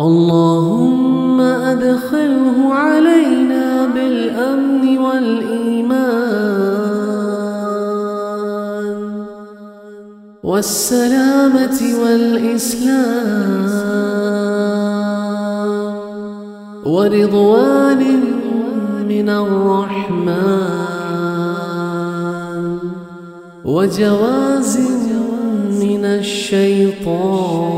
اللهم أدخله علينا بالأمن والإيمان والسلامة والإسلام ورضوان من الرحمن وجواز من الشيطان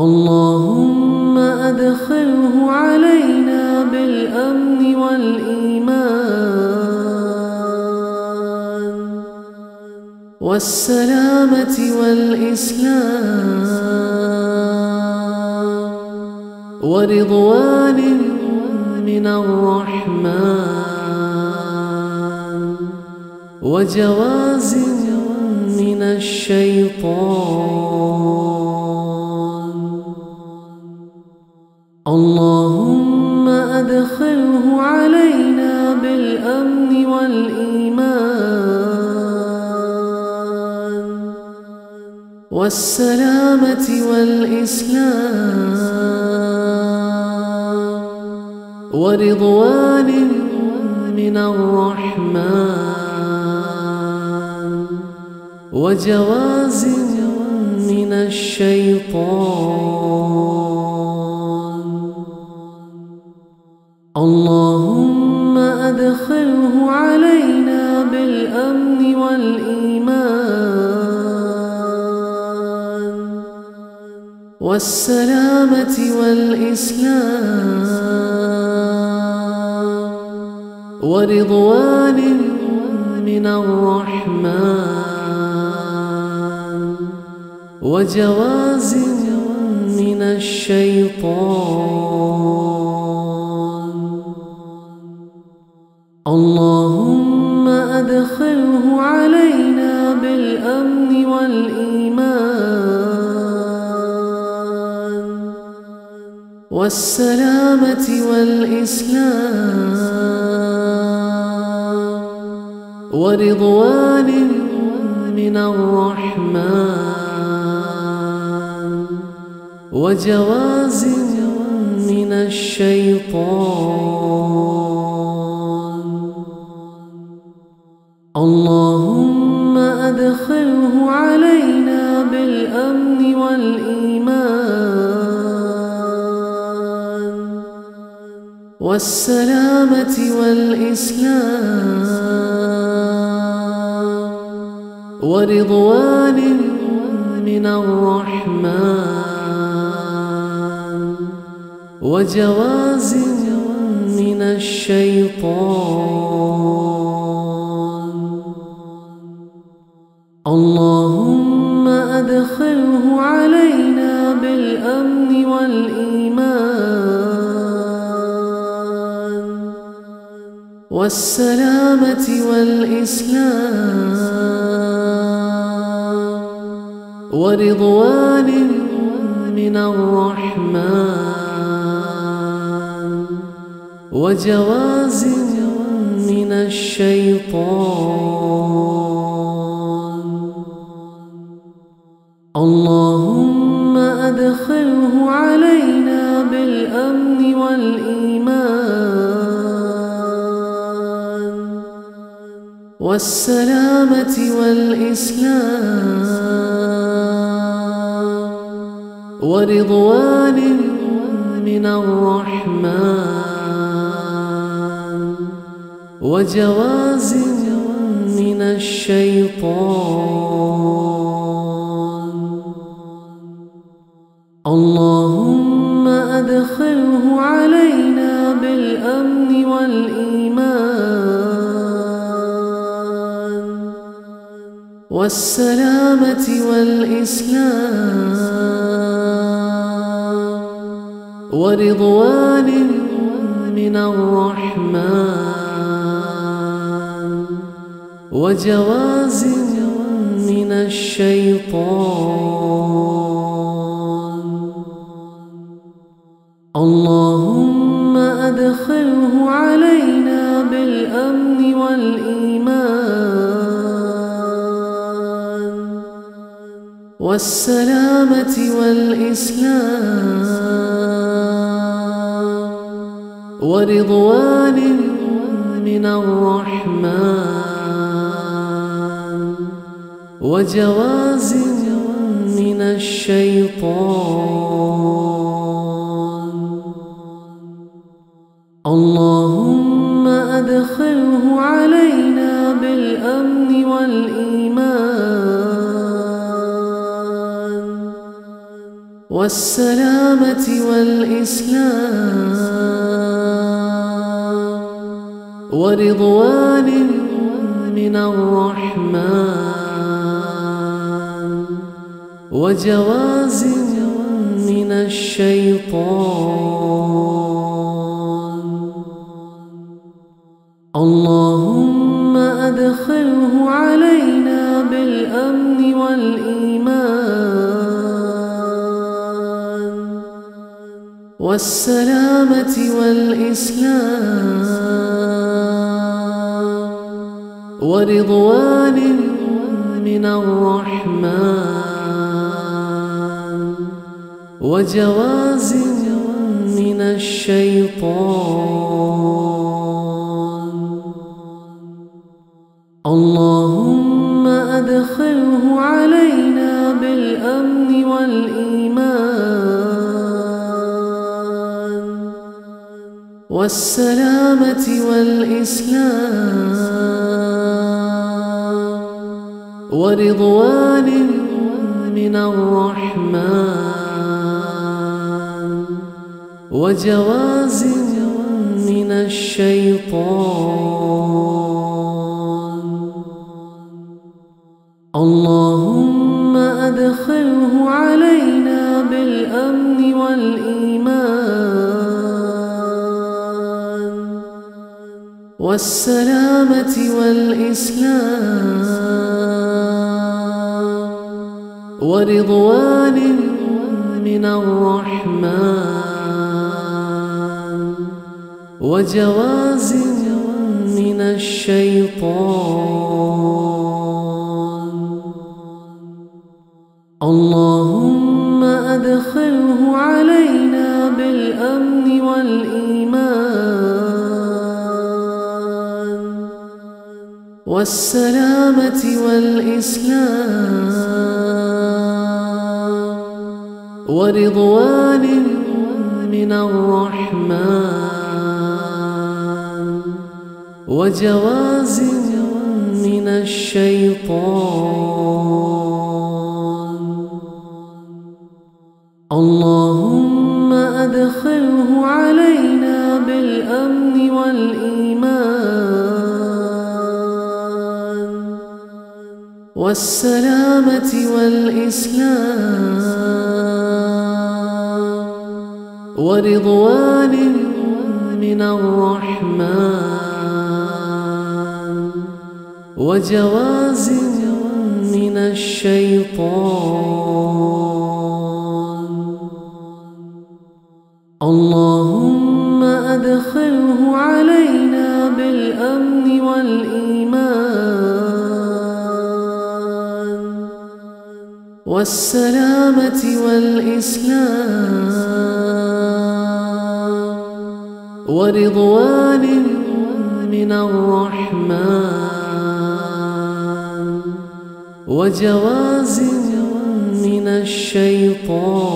اللهم أدخله علينا بالأمن والإيمان والسلامة والإسلام ورضوان من الرحمن وجواز من الشيطان والسلامة والإسلام ورضوان من الرحمن وجواز من الشيطان. اللهم أدخله علينا والسلامة والإسلام ورضوان من الرحمن وجواز من الشيطان. اللهم أدخله علينا والسلامة والإسلام ورضوان من الرحمن وجواز من الشيطان. اللهم أدخله علينا بالأمن والإيمان والسلامة والإسلام ورضوان من الرحمن وجواز من الشيطان. اللهم أدخله علينا بالأمن والسلامة والإسلام ورضوان من الرحمن وجواز من الشيطان. اللهم أدخله علينا والسلامة والإسلام ورضوان من الرحمن وجواز من الشيطان. اللهم أدخله علينا بالأمن والسلامة والإسلام ورضوان من الرحمن وجواز من الشيطان. اللهم أدخله علينا والسلامة والإسلام ورضوان من الرحمن وجواز من الشيطان. اللهم أدخله علينا بالأمن والإيمان والسلامة والإسلام ورضوان من الرحمن وجواز من الشيطان. اللهم والسلامة والإسلام ورضوان من الرحمن وجواز من الشيطان. اللهم والسلامة والإسلام ورضوان من الرحمن وجواز من الشيطان. اللهم أدخله علينا بالأمن والإيمان والسلامة والإسلام ورضوان من الرحمن وجواز من الشيطان. اللهم والسلامة والإسلام ورضوان من الرحمن وجواز من الشيطان. اللهم أدخله علينا بالأمن والإيمان. والسلامة والإسلام ورضوان من الرحمن وجواز من الشيطان. اللهم أدخله علينا والسلامة والإسلام ورضوان من الرحمن وجواز من الشيطان.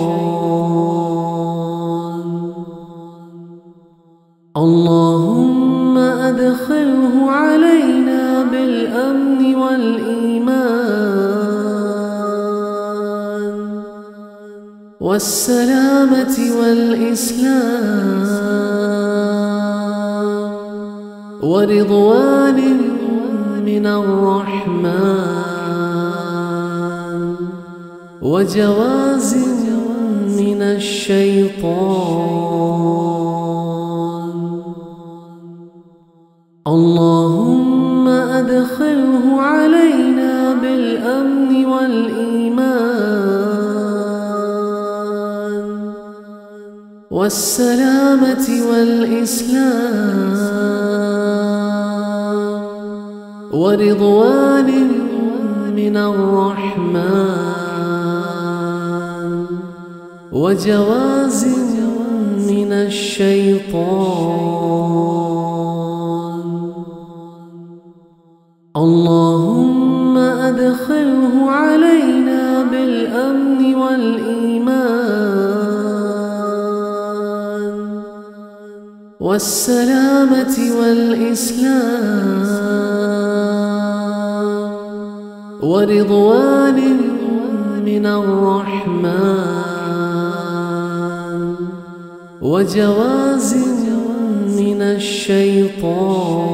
اللهم أدخله علينا بالأمن والسلامة والإسلام ورضوان من الرحمن وجواز من الشيطان. اللهم أدخله علينا بالأمن والإيمان والسلامة والإسلام ورضوان من الرحمن وجواز من الشيطان. اللهم أدخله علينا والسلامة والإسلام ورضوان من الرحمن وجواز من الشيطان